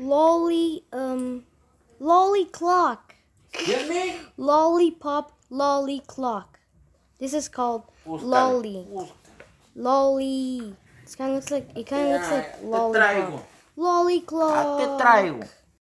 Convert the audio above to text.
lolly, um, lolly clock. Get me? Lollipop, lolly clock. This is called lolly. Lolly. This kind of looks like, it kind of looks like lolly Lolly clock.